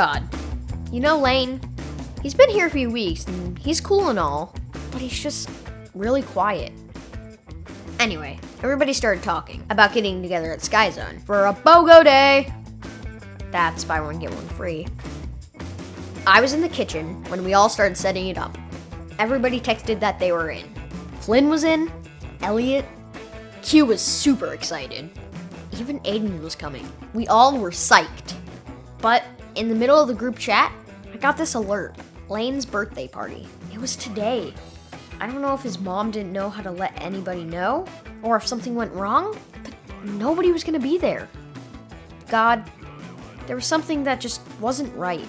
God, you know Lane? He's been here a few weeks and he's cool and all, but he's just really quiet. Anyway, everybody started talking about getting together at Sky Zone for a BOGO day. That's buy one, get one free. I was in the kitchen when we all started setting it up. Everybody texted that they were in. Flynn was in, Elliot, Q was super excited. Even Aiden was coming. We all were psyched. But in the middle of the group chat, I got this alert Lane's birthday party. It was today. I don't know if his mom didn't know how to let anybody know, or if something went wrong, but nobody was gonna be there. God, there was something that just wasn't right.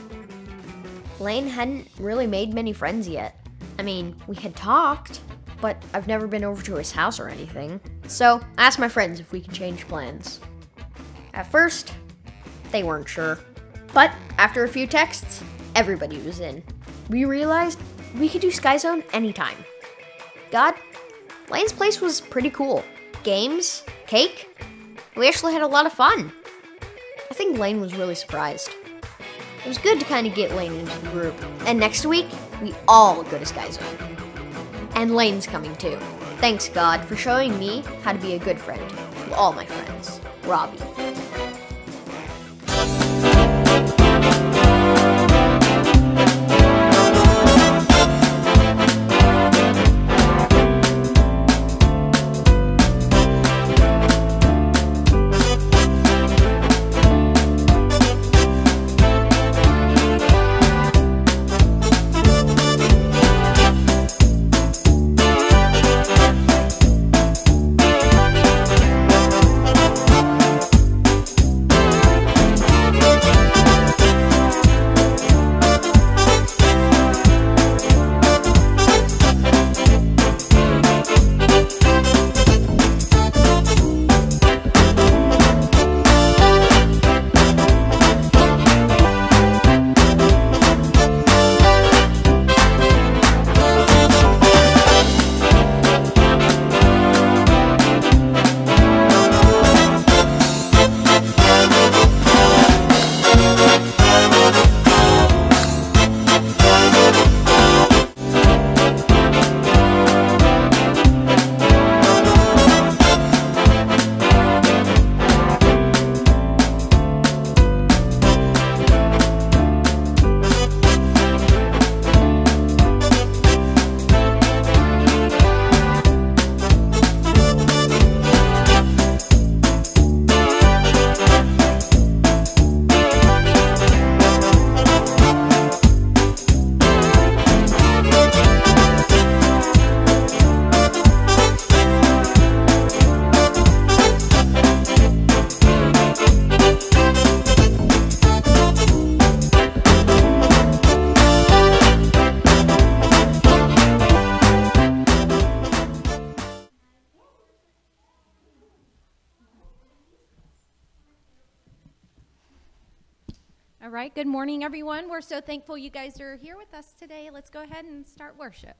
Lane hadn't really made many friends yet. I mean, we had talked, but I've never been over to his house or anything. So I asked my friends if we could change plans. At first, they weren't sure. But after a few texts, everybody was in. We realized we could do Sky Zone anytime. God, Lane's place was pretty cool. Games, cake, we actually had a lot of fun. I think Lane was really surprised. It was good to kind of get Lane into the group. And next week, we all go to Sky Zone. And Lane's coming too. Thanks, God, for showing me how to be a good friend to all my friends. Robbie. All right, good morning, everyone. We're so thankful you guys are here with us today. Let's go ahead and start worship.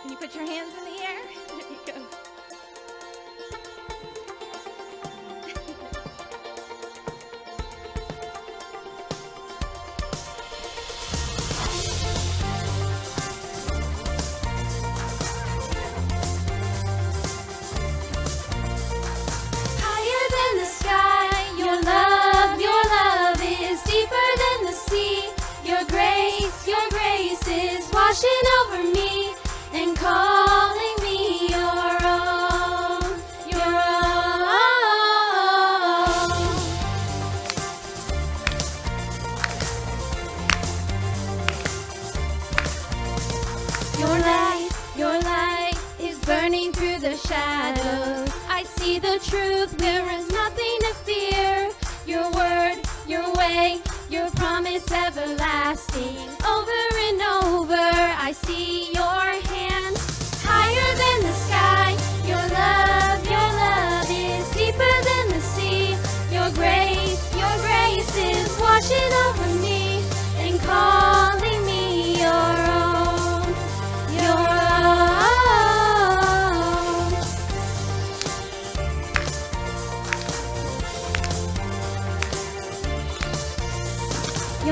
Can you put your hands in the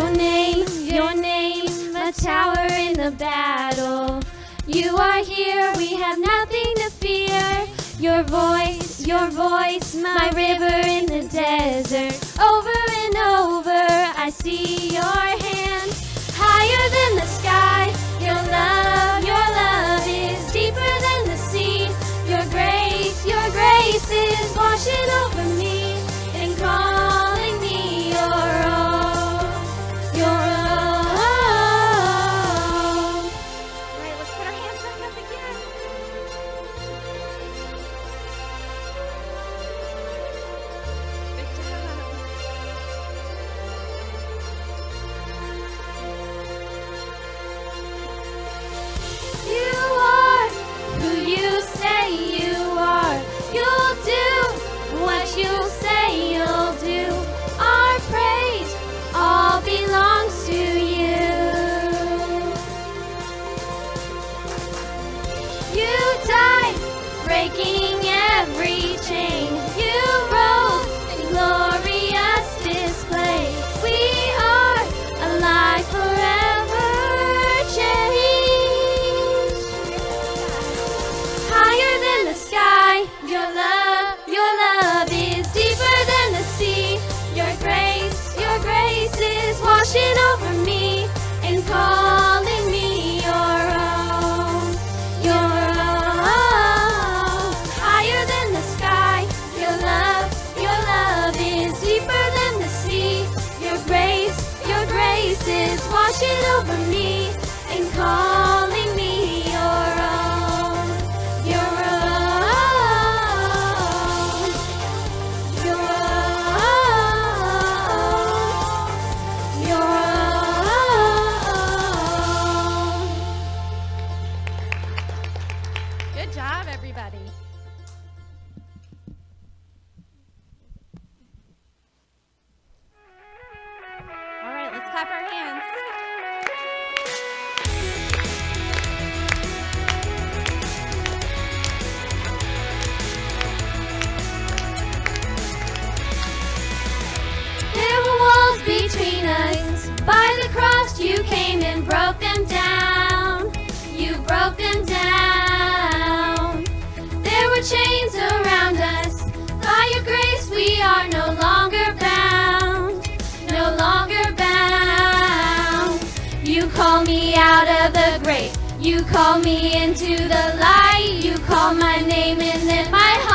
Your name, your name, a tower in the battle. You are here, we have nothing to fear. Your voice, your voice, my river in the desert. Over and over, I see your hand. Higher than the sky, your love, your love is deeper than the sea. Your grace, your grace is washing over me. watching over me and calling me your own, your own. Higher than the sky, your love, your love is deeper than the sea. Your grace, your grace is washing over me and calling You call me into the light, you call my name and then my heart.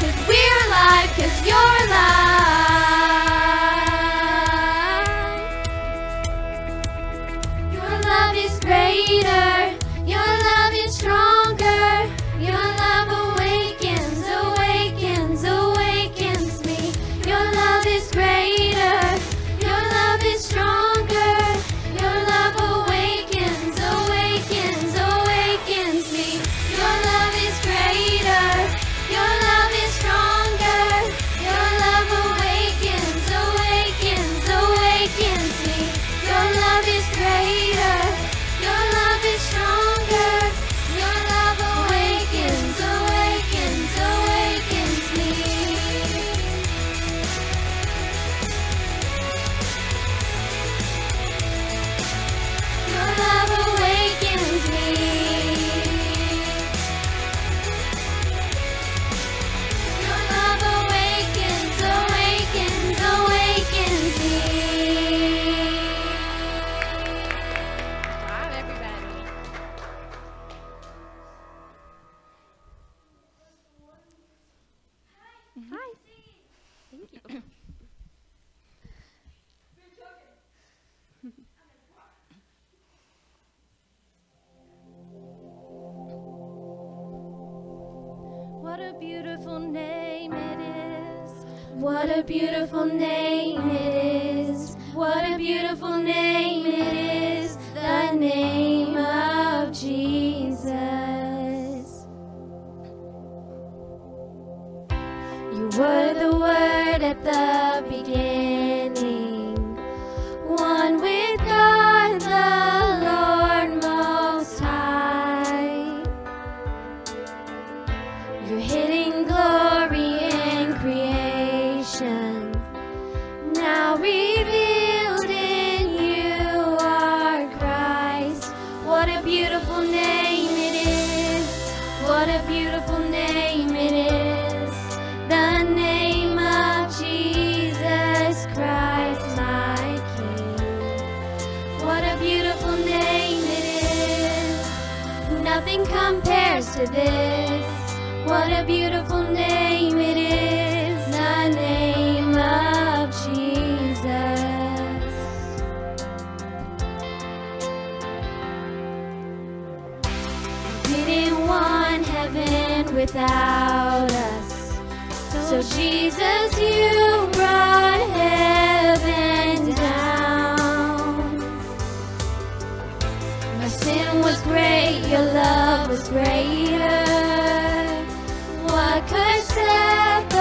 cause we're alive, cause you're alive. Beautiful name it is! Nothing compares to this. What a beautiful name it is, the name of Jesus. Didn't want heaven without us. So Jesus, you your love was greater. What could separate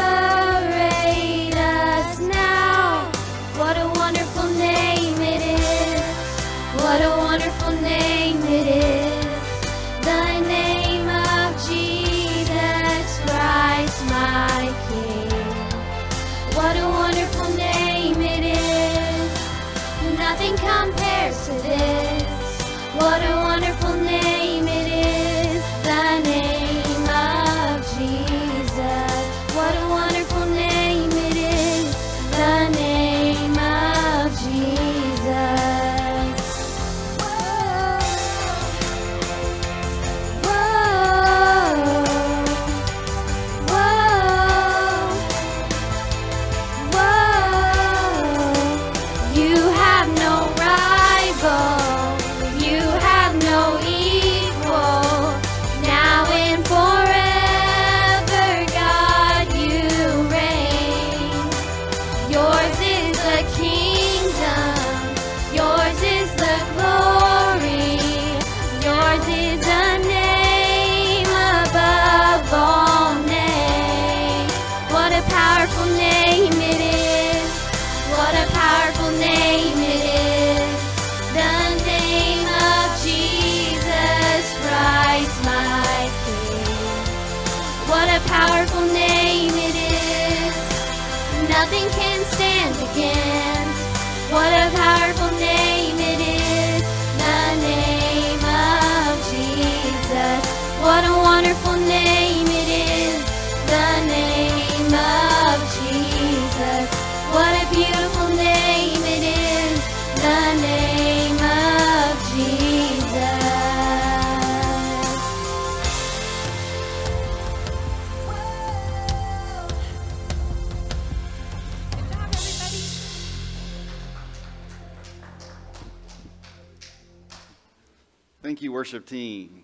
us now? What a wonderful name it is. What a wonderful name it is. The name of Jesus Christ, my King. What a wonderful name it is. Nothing compares to this. What a worship team.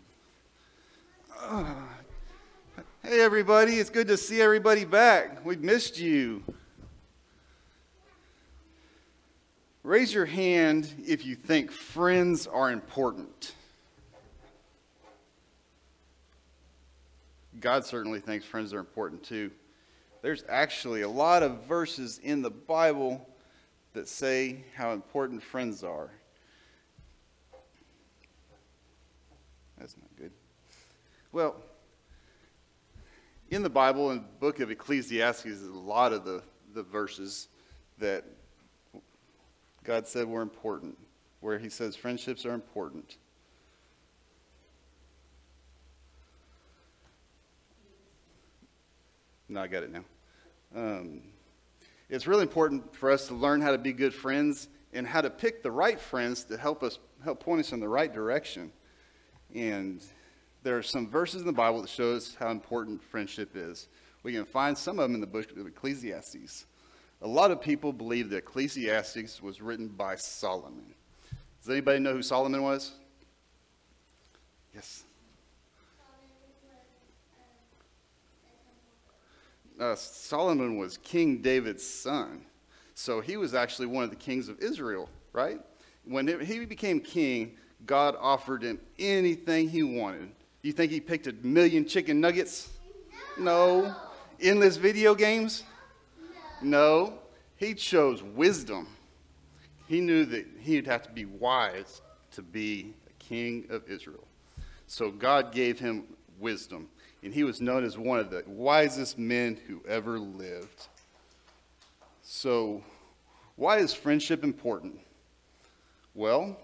Ah. Hey, everybody. It's good to see everybody back. We've missed you. Raise your hand if you think friends are important. God certainly thinks friends are important too. There's actually a lot of verses in the Bible that say how important friends are. That's not good. Well, in the Bible, in the book of Ecclesiastes, a lot of the, the verses that God said were important, where he says friendships are important. No, I got it now. Um, it's really important for us to learn how to be good friends and how to pick the right friends to help us help point us in the right direction. And there are some verses in the Bible that show us how important friendship is. We can find some of them in the book of Ecclesiastes. A lot of people believe that Ecclesiastes was written by Solomon. Does anybody know who Solomon was? Yes. uh, Solomon was King David's son. So he was actually one of the kings of Israel, right? When he became king, God offered him anything he wanted. Do you think he picked a million chicken nuggets? No. Endless video games? No. He chose wisdom. He knew that he'd have to be wise to be a king of Israel. So God gave him wisdom, and he was known as one of the wisest men who ever lived. So, why is friendship important? Well,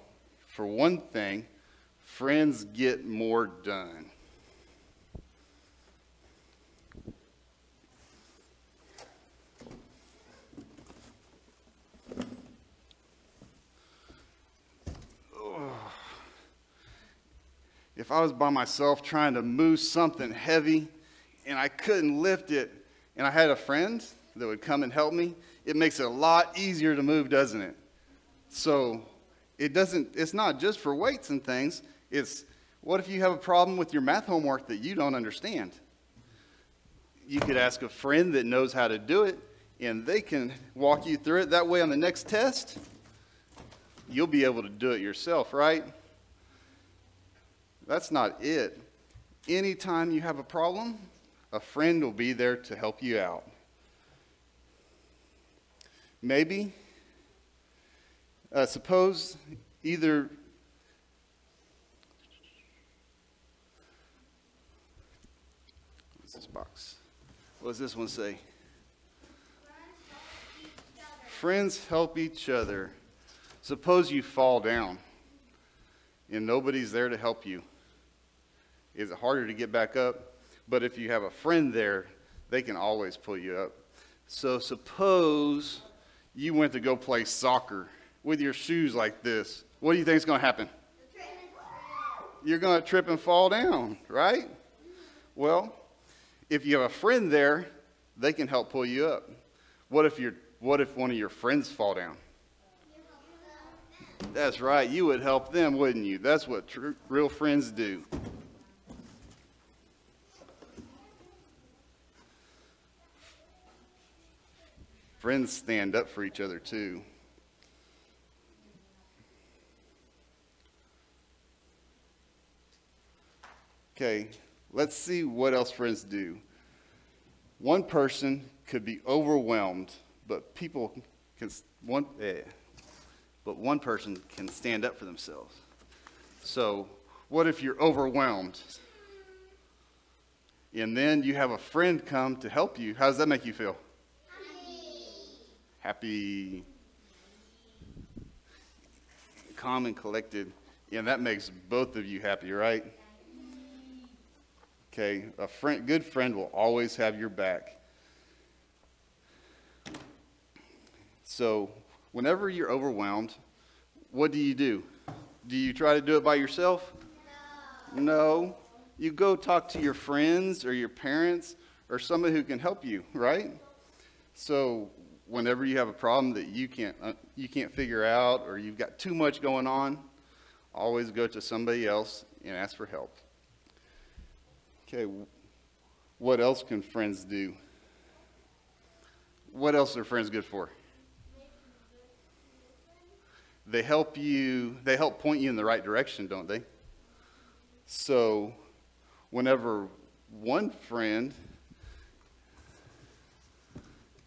for one thing, friends get more done. if I was by myself trying to move something heavy and I couldn't lift it, and I had a friend that would come and help me, it makes it a lot easier to move, doesn't it? So it doesn't, it's not just for weights and things. It's what if you have a problem with your math homework that you don't understand? You could ask a friend that knows how to do it, and they can walk you through it. That way, on the next test, you'll be able to do it yourself, right? That's not it. Anytime you have a problem, a friend will be there to help you out. Maybe, uh, suppose either what's this box? What does this one say? Friends help each other. Suppose you fall down and nobody's there to help you. Is it harder to get back up? But if you have a friend there, they can always pull you up. So suppose you went to go play soccer with your shoes like this. What do you think is going to happen? You're going to trip and fall down, right? Well, if you have a friend there, they can help pull you up. What if, you what if one of your friends fall down? That's right, you would help them, wouldn't you? That's what real friends do. Friends stand up for each other too. Okay, let's see what else friends do. One person could be overwhelmed, but people can one eh, but one person can stand up for themselves. So, what if you're overwhelmed? And then you have a friend come to help you. How does that make you feel? happy, calm, and collected. And that makes both of you happy, right? Okay, a friend, good friend will always have your back. So, whenever you're overwhelmed, what do you do? Do you try to do it by yourself? No. no. You go talk to your friends or your parents or somebody who can help you, right? So, whenever you have a problem that you can't, uh, you can't figure out or you've got too much going on, always go to somebody else and ask for help. Okay, what else can friends do? What else are friends good for? They help you, they help point you in the right direction, don't they? So, whenever one friend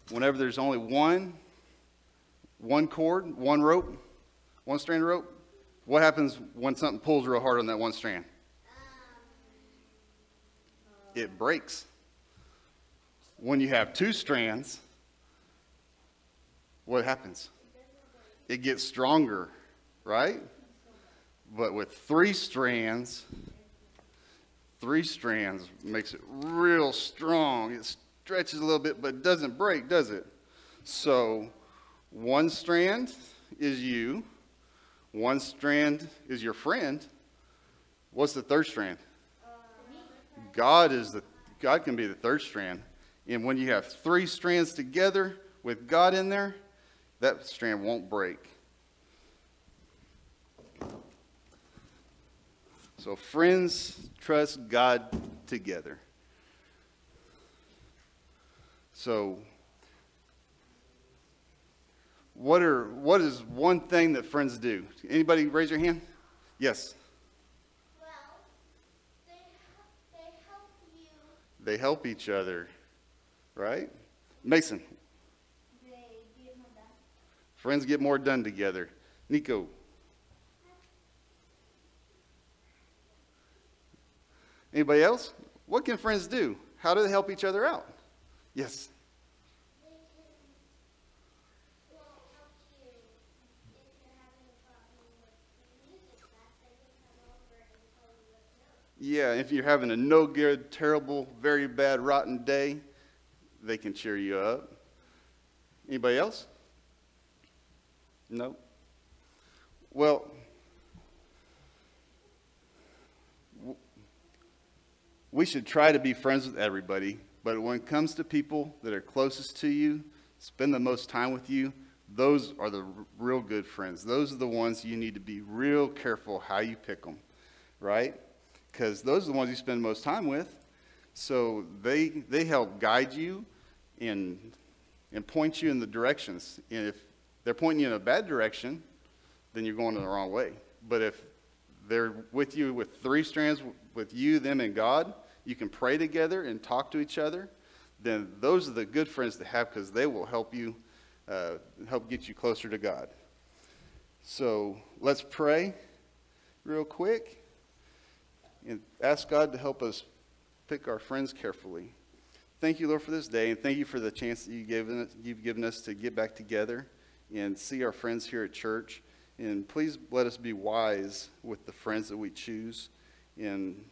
whenever there's only one, one cord, one rope, one strand of rope, what happens when something pulls real hard on that one strand? It breaks. When you have two strands, what happens? It gets stronger, right? But with three strands, three strands makes it real strong. It stretches a little bit, but it doesn't break, does it? So one strand is you, one strand is your friend. What's the third strand? God is the God can be the third strand. And when you have three strands together with God in there, that strand won't break. So friends trust God together. So, what are what is one thing that friends do? Anybody raise your hand? Yes. Well, they, they help you. They help each other, right? Mason, get friends get more done together. Nico. Anybody else? What can friends do? How do they help each other out? Yes. They can well, help you if you're having a problem with music class. They can come over and tell you what's wrong. Yeah, if you're having a no good, terrible, very bad, rotten day, they can cheer you up. Anybody else? No? Well, we should try to be friends with everybody, but when it comes to people that are closest to you, spend the most time with you, those are the real good friends. Those are the ones you need to be real careful how you pick them, right? Because those are the ones you spend most time with. So they, they help guide you and, and point you in the directions. And if they're pointing you in a bad direction, then you're going in the wrong way. But if they're with you with three strands, with you, them, and God, you can pray together and talk to each other, then those are the good friends to have because they will help you, uh, help get you closer to God. So let's pray real quick and ask God to help us pick our friends carefully. Thank you, Lord, for this day, and thank you for the chance that you given you've given us to get back together and see our friends here at church. And please let us be wise with the friends that we choose and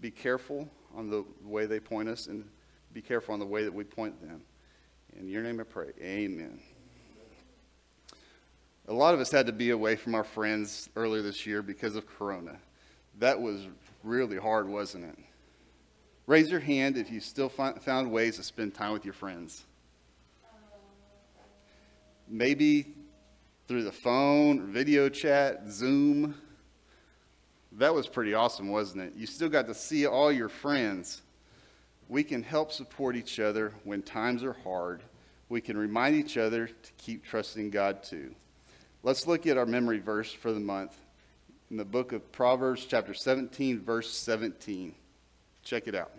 be careful on the way they point us and be careful on the way that we point them. In your name I pray. Amen. A lot of us had to be away from our friends earlier this year because of Corona. That was really hard, wasn't it? Raise your hand if you still fi- found ways to spend time with your friends. Maybe through the phone, video chat, Zoom. That was pretty awesome, wasn't it? You still got to see all your friends. We can help support each other when times are hard. We can remind each other to keep trusting God too. Let's look at our memory verse for the month in the book of Proverbs, chapter 17, verse 17. Check it out.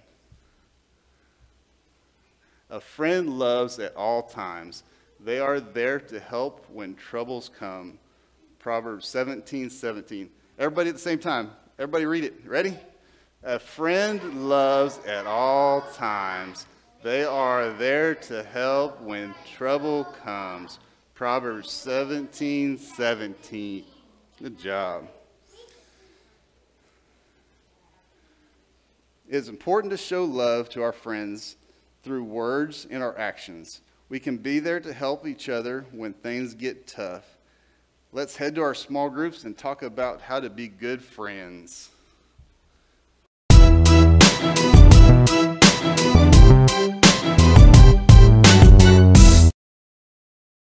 A friend loves at all times. They are there to help when troubles come. Proverbs 17, 17. Everybody at the same time. Everybody read it. Ready? A friend loves at all times. They are there to help when trouble comes. Proverbs 17, 17. Good job. It is important to show love to our friends through words and our actions. We can be there to help each other when things get tough. Let's head to our small groups and talk about how to be good friends.